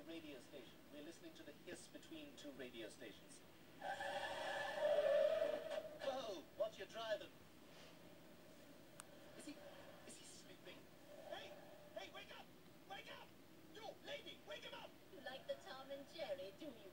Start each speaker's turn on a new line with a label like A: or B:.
A: two radio stations. We're listening to the hiss between two radio stations. Whoa, watch your driving. Is he, is he sleeping? Hey, hey, wake up! Wake up! You, lady, wake him up!
B: You like the Tom and Jerry, do you,